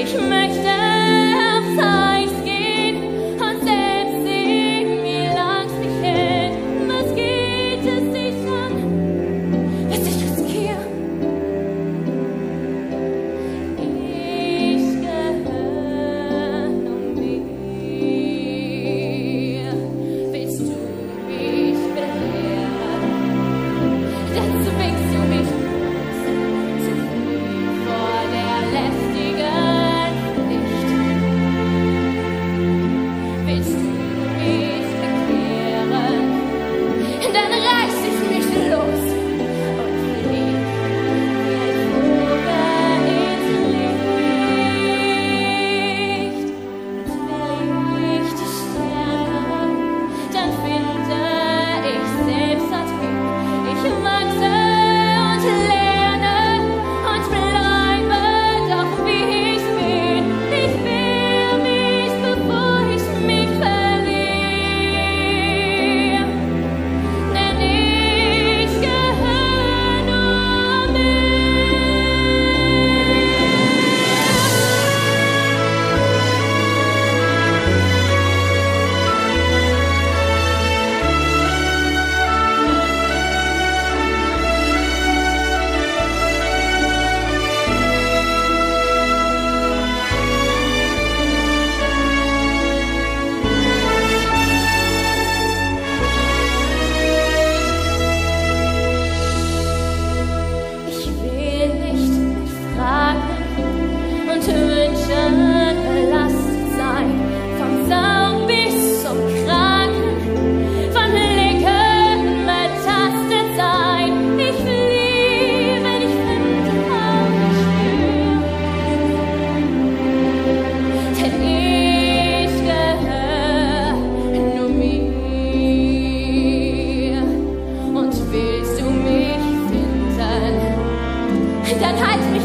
Ich möchte dann halt mich.